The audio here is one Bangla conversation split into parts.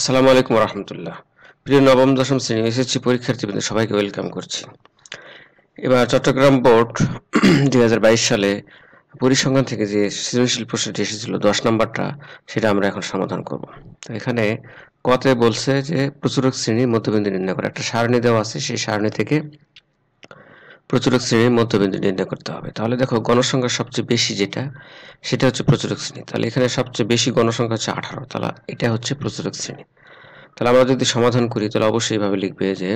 আসসালামু আলাইকুম রহমতুল্লাহ। প্রিয় নবম, দশম শ্রেণি এসএসসি পরীক্ষার্থীবৃন্দ, সবাইকে ওয়েলকাম করছি। এবার চট্টগ্রাম বোর্ড দুই হাজার বাইশ সালে পরিসংখ্যান থেকে যে সৃজনশীল প্রশ্নটি এসেছিল, দশ নম্বরটা, সেটা আমরা এখন সমাধান করব। তো এখানে কতে বলছে যে প্রচুরক শ্রেণির মধ্যবিন্দু নির্ণয় করে। একটা সারণী দেওয়া আছে, সেই সারণী থেকে প্রচুরক শ্রেণির মধ্যবিন্দু নির্ণয় করতে হবে। তাহলে দেখো, গণসংখ্যা সবচেয়ে বেশি যেটা, সেটা হচ্ছে প্রচুরক শ্রেণি। তাহলে এখানে সবচেয়ে বেশি গণসংখ্যা হচ্ছে আঠারো। তাহলে এটা হচ্ছে প্রচুরক শ্রেণি। তাহলে আমরা যদি সমাধান করি, তাহলে অবশ্যই এইভাবে লিখবে যে,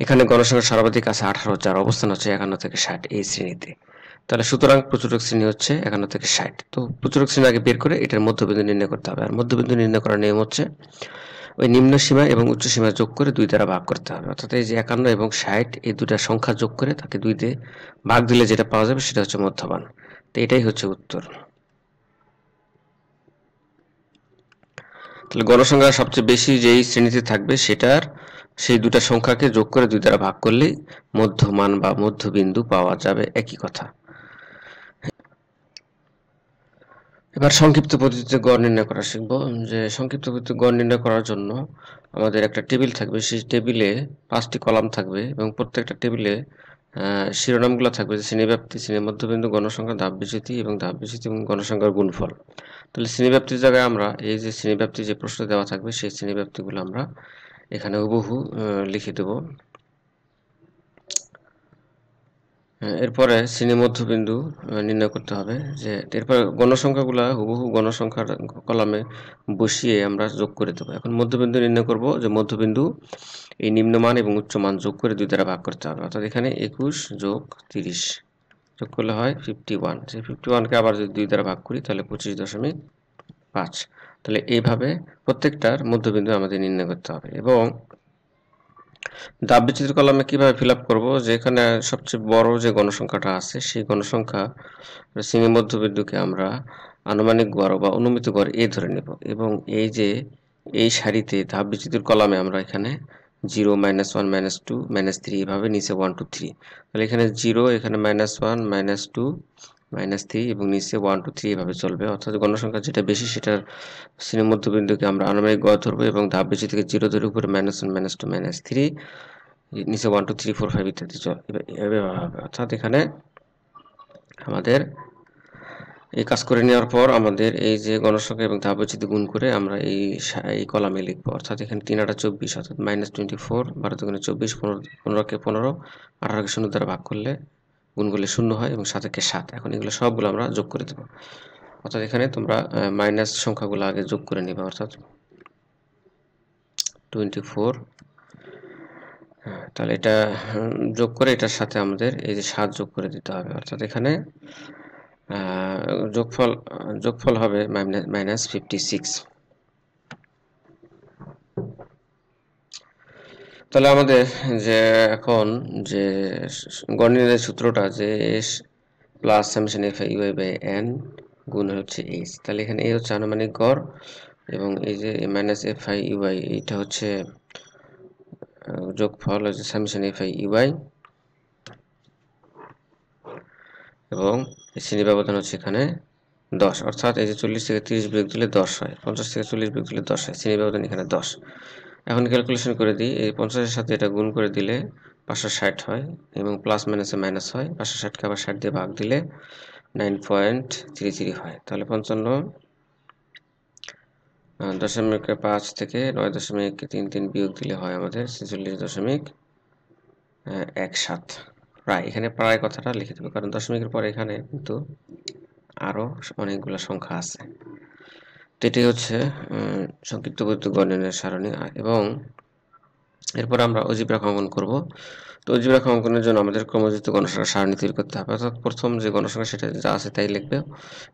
এখানে গণসংখ্যা সর্বাধিক আছে আঠারো, যার অবস্থান হচ্ছে একান্ন থেকে ষাট এই শ্রেণীতে। তাহলে সুতরাং প্রচুরক শ্রেণি হচ্ছে একান্ন থেকে ষাট। তো প্রচুরক শ্রেণি আগে বের করে এটার মধ্যবিন্দু নির্ণয় করতে হবে। আর মধ্যবিন্দু নির্ণয় করার নিয়ম হচ্ছে ওই নিম্ন সীমা এবং উচ্চ সীমা যোগ করে দুই দ্বারা ভাগ করতে হবে। অর্থাৎ এই যে একান্ন এবং ষাট, এই দুটা সংখ্যা যোগ করে তাকে দুই দিয়ে ভাগ দিলে যেটা পাওয়া যাবে সেটা হচ্ছে মধ্যমান তো এটাই হচ্ছে উত্তর। তাহলে গণসংখ্যা সবচেয়ে বেশি যেই শ্রেণীতে থাকবে সেটার সেই দুটা সংখ্যাকে যোগ করে দুই দ্বারা ভাগ করলেই মধ্যমান বা মধ্যবিন্দু পাওয়া যাবে। একই কথা। এবার সংক্ষিপ্ত পদ্ধতিতে গড় নির্ণয় করা শিখব, যে সংক্ষিপ্ত পদ্ধতিতে গড় নির্ণয় করার জন্য আমাদের একটা টেবিল থাকবে। সেই টেবিলে পাঁচটি কলাম থাকবে এবং প্রত্যেকটা টেবিলে শিরোনামগুলো থাকবে যে শ্রেণীব্যাপ্তি শ্রেণি মধ্যবিন্দু গণসংখ্যা, ধাপ বিচ্যুতি এবং ধাপ বিচ্যুতি এবং গণসংখ্যার গুণফল। তাহলে শ্রেণীব্যাপ্তির জায়গায় আমরা এই যে শ্রেণীব্যাপ্তি যে প্রশ্ন দেওয়া থাকবে, সেই শ্রেণীব্যাপ্তিগুলো আমরা এখানে হুবহু লিখে দেব। এরপরে শ্রেণি মধ্যবিন্দু নির্ণয় করতে হবে যে এরপর গণসংখ্যাগুলো হুবহু গণসংখ্যার কলামে বসিয়ে আমরা যোগ করে দেবো। এখন মধ্যবিন্দু নির্ণয় করব যে মধ্যবিন্দু এই নিম্নমান এবং উচ্চমান যোগ করে দুই দ্বারা ভাগ করতে হবে। অর্থাৎ এখানে একুশ যোগ তিরিশ যোগ করলে হয় ফিফটি ওয়ান সেই ফিফটি ওয়ানকে আবার যদি দুই দ্বারা ভাগ করি তাহলে পঁচিশ দশমিক পাঁচ। তাহলে এইভাবে প্রত্যেকটার মধ্যবিন্দু আমাদের নির্ণয় করতে হবে এবং দাব বিচিত্র কলামে কীভাবে ফিল আপ করব? যেখানে সবচেয়ে বড় যে গণসংখ্যাটা আছে, সেই গণসংখ্যা শ্রেণি মধ্যবিন্দুকে আমরা আনুমানিক গড় বা অনুমিত গড় এ ধরে নেব। এবং এই যে, এই সারিতে ধাপ বিচিত্র কলামে আমরা এখানে zero minus one minus two minus three এভাবে নিচে ওয়ান টু থ্রি। তাহলে এখানে জিরো, এখানে minus one minus two minus three এবং নিচে ওয়ান টু থ্রি এভাবে চলবে। অর্থাৎ গণসংখ্যা যেটা বেশি, সেটার শ্রেণি মধ্যবিন্দুকে আমরা আনুমানিক গড় ধরবো এবং ধাপ বেশি থেকে জিরো ধরে উপরে minus one minus two minus three নিচে one two three four five ইত্যাদি হবে। অর্থাৎ এখানে আমাদের এই কাজ করে নেওয়ার পর আমাদের এই যে গণসংখ্যা এবং ধাপচিতি গুণ করে আমরা এই এই কলামে লিখব। অর্থাৎ এখানে তিন আটা চব্বিশ, অর্থাৎ মাইনাস টোয়েন্টি ফোর বারো দুগুণে চব্বিশ, পনেরো পনেরোকে পনেরো, আঠারোকে শূন্য দ্বারা ভাগ করলে গুণ করলে শূন্য হয় এবং সাতকে সাত। এখন এগুলো সবগুলো আমরা যোগ করে দেবো। অর্থাৎ এখানে তোমরা মাইনাস সংখ্যাগুলো আগে যোগ করে নেবে, অর্থাৎ টোয়েন্টি ফোর তাহলে এটা যোগ করে এটার সাথে আমাদের এই যে সাত যোগ করে দিতে হবে। অর্থাৎ এখানে যোগফল যোগফল হবে মাইনাস ফিফটি সিক্স তাহলে আমাদের যে এখন যে গণিতের সূত্রটা যে S plus summation F U I by N গুণ হচ্ছে এইচ, তাহলে এখানে এই হচ্ছে আনুমানিক গড় এবং এই যে মাইনাস এফ আই ইউআই এইটা হচ্ছে যোগফল হচ্ছে সামশন এফ আই ইউআই এবং শ্রেণি ব্যবধান হচ্ছে এখানে দশ, অর্থাৎ এই যে চল্লিশ থেকে তিরিশ বিয়োগ দিলে দশ হয়, পঞ্চাশ থেকে চল্লিশ বিয়োগ দিলে দশ হয়, শ্রেণি ব্যবধান এখানে দশ। এখন ক্যালকুলেশন করে দিই, এই পঞ্চাশের সাথে এটা গুণ করে দিলে পাঁচশো ষাট হয় এবং প্লাস মাইনাসে মাইনাস হয়, পাঁচশো ষাটকে আবার ষাট দিয়ে ভাগ দিলে নাইন পয়েন্ট থ্রি থ্রি হয়। তাহলে পঞ্চান্ন দশমিক পাঁচ থেকে নয় দশমিক তিন তিন বিয়োগ দিলে হয় আমাদের ছেচল্লিশ দশমিক এক সাত। প্রায় এখানে প্রায় কথাটা লিখে দেবো, কারণ দশমিকের পর এখানে কিন্তু আরও অনেকগুলো সংখ্যা আছে। এটি হচ্ছে সংক্ষিপ্ত বৈদ্যুতিক গণনের সারণী এবং এরপর আমরা অজিব অঙ্কন করব। তো অজিব অঙ্কনের জন্য আমাদের ক্রমযুক্ত গণসংখ্যা সারণী তৈরি করতে হবে। অর্থাৎ প্রথম যে গণসংখ্যা সেটা যা আছে তাই লিখবে,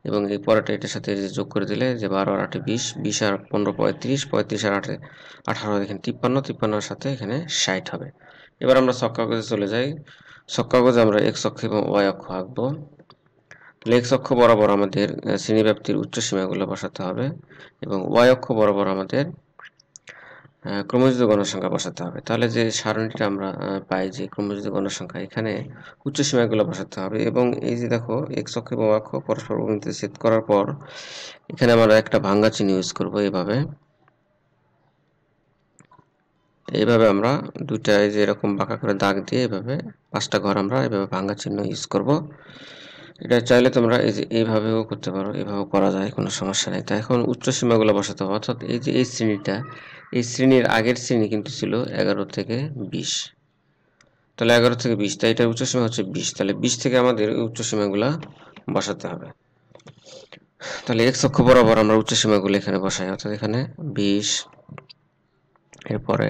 এবং এই পরেটা এটার সাথে যোগ করে দিলে, যে বারো আর আটে বিশ বিশ আর পনেরো পঁয়ত্রিশ পঁয়ত্রিশ আর আটে আঠারো এখানে তিপ্পান্ন, তিপ্পান্নর সাথে এখানে ষাট হবে। এবার আমরা সব কাগজে চলে যাই। সব কাগজে আমরা এক্স অক্ষ এবং ওয়াই অক্ষ আঁকবো। এক্স অক্ষ বরাবর আমাদের শ্রেণীব্যাপ্তির উচ্চ সীমাগুলো বসাতে হবে এবং ওয়াই অক্ষ বরাবর আমাদের ক্রমযুক্ত গণসংখ্যা বসাতে হবে। তাহলে যে সারণীটা আমরা পাই যে ক্রমযুক্ত গণসংখ্যা, এখানে উচ্চ সীমাগুলো বসাতে হবে এবং এই যে দেখো এক্স অক্ষ এবং অক্ষ পরস্পর অভিমুখে সেট করার পর এখানে আমরা একটা ভাঙ্গা চিহ্ন ইউজ করব এইভাবে। এইভাবে আমরা দুইটা এই যে এরকম বাঁকা করে দাগ দিয়ে এভাবে পাঁচটা ঘর আমরা এভাবে ভাঙ্গা চিহ্ন ইউজ করব। এটা চাইলে তোমরা এই যে এইভাবেও করতে পারো, এভাবেও করা যায়, কোনো সমস্যা নেই। তা এখন উচ্চ সীমাগুলো বসাতে হবে। অর্থাৎ এই যে এই শ্রেণীটা, এই শ্রেণির আগের শ্রেণি কিন্তু ছিল এগারো থেকে বিশ। তাহলে এগারো থেকে বিশ, তাই এটার উচ্চ সীমা হচ্ছে বিশ। তাহলে বিশ থেকে আমাদের উচ্চ সীমাগুলা বসাতে হবে। তাহলে এক অক্ষ বরাবর আমরা উচ্চ সীমাগুলো এখানে বসাই। অর্থাৎ এখানে বিশ, এরপরে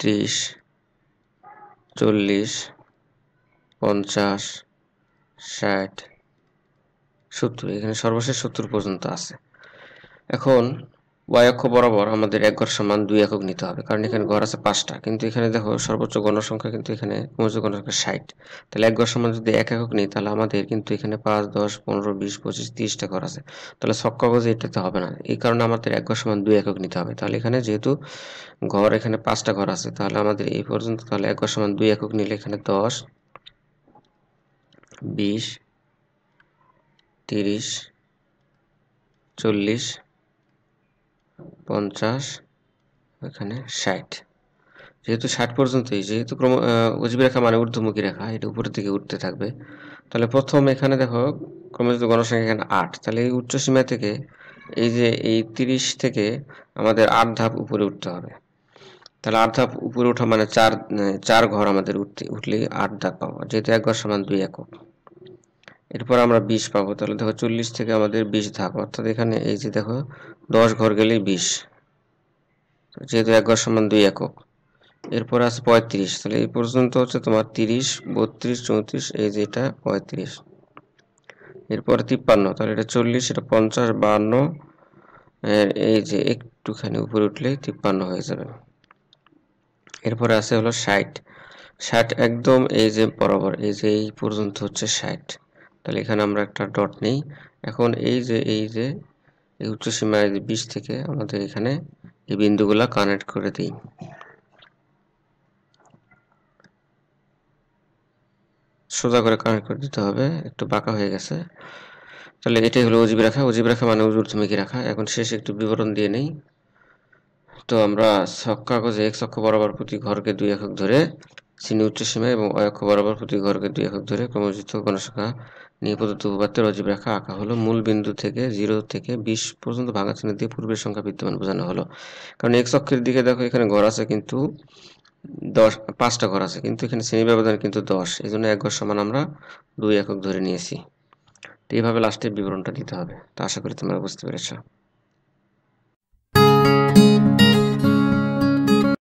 ত্রিশ, চল্লিশ, পঞ্চাশ ষাট, সত্তর, এখানে সর্বশেষ সত্তর পর্যন্ত আছে। এখন ওয়াই অক্ষ বরাবর আমাদের এক ঘর সমান দুই একক নিতে হবে, কারণ এখানে ঘর আছে পাঁচটা, কিন্তু এখানে দেখো সর্বোচ্চ গণসংখ্যা কিন্তু এখানে ক্রমশ গণসংখ্যা ষাট। তাহলে এক ঘর সমান যদি এক একক নিই, তাহলে আমাদের কিন্তু এখানে পাঁচ, দশ, পনেরো, বিশ, পঁচিশ, তিরিশটা ঘর আছে। তাহলে সব কাগজে এটাতে হবে না, এই কারণে আমাদের এক ঘর সমান দুই একক নিতে হবে। তাহলে এখানে যেহেতু ঘর এখানে পাঁচটা ঘর আছে, তাহলে আমাদের এই পর্যন্ত তাহলে এক ঘর সমান দুই একক নিলে এখানে দশ বিশ, তিরিশ, চল্লিশ, পঞ্চাশ, এখানে ষাট। যেহেতু ষাট পর্যন্তই, যেহেতু ক্রম অজীব রেখা মানে ঊর্ধ্বমুখী রেখা, এটা উপরের দিকে উঠতে থাকবে। তাহলে প্রথম এখানে দেখো ক্রমযুক্ত গণসংখ্যা এখানে আট, তাহলে এই উচ্চ সীমা থেকে এই যে এই তিরিশ থেকে আমাদের আট ধাপ উপরে উঠতে হবে। তাহলে আট ধাপ উপরে ওঠা মানে চার চার ঘর আমাদের উঠতে উঠলেই আট ধাপ পাবো। যেহেতু এক ঘর সমান দুই একক। এরপর আমরা বিশ পাবো। তাহলে দেখো চল্লিশ থেকে আমাদের বিশ ধাপ। অর্থাৎ এখানে এই যে দেখো, দশ ঘর গেলেই বিশ। যেহেতু এক ঘর সমান দুই একক। এরপর আছে পঁয়ত্রিশ। তাহলে এই পর্যন্ত হচ্ছে তোমার তিরিশ, বত্রিশ, চৌত্রিশ, এই যে এটা পঁয়ত্রিশ। এরপর তিপ্পান্ন। তাহলে এটা চল্লিশ, এটা পঞ্চাশ, বান্ন। এই যে একটুখানি উপরে উঠলেই তিপ্পান্ন হয়ে যাবে। এরপরে আছে হলো ষাট। ষাট একদম এই যে বরাবর, এই যে এই পর্যন্ত হচ্ছে ষাট। তাহলে এখানে আমরা একটা ডট নেই। এখন এই যে এই যে, এই উচ্চ সীমা বিশ থেকে আমাদের এখানে এই বিন্দুগুলা কানেক্ট করে দিই। সোজা করে কানেক্ট করে দিতে হবে, একটু বাঁকা হয়ে গেছে। তাহলে এটাই হলো অজীব রেখা। অজীব রেখা মানে ঊর্ধ্বমুখী রেখা। এখন শেষে একটু বিবরণ দিয়ে নেই। তো আমরা ছক কাগজে এক অক্ষ বরাবর প্রতি ঘরকে দুই একক ধরে চিনি উচ্চ সীমা এবং অক্ষ বরাবর প্রতি ঘরকে দুই একক ধরে ক্রমযুক্ত গণসংখ্যা নিয়ে প্রদত্ত উপপাদ্যের অজীব রেখা আঁকা হলো। মূল বিন্দু থেকে জিরো থেকে বিশ পর্যন্ত ভাঙা চিহ্ন দিয়ে পূর্বের সংখ্যা বিদ্যমান বোঝানো হলো। কারণ এক অক্ষের দিকে দেখো এখানে ঘর আছে কিন্তু দশ, পাঁচটা ঘর আছে কিন্তু এখানে শ্রেণি ব্যবধান কিন্তু দশ। এই জন্য এক ঘর সমান আমরা দুই একক ধরে নিয়েছি। তো এইভাবে লাস্টের বিবরণটা দিতে হবে। তো আশা করি তোমরা বুঝতে পেরেছ।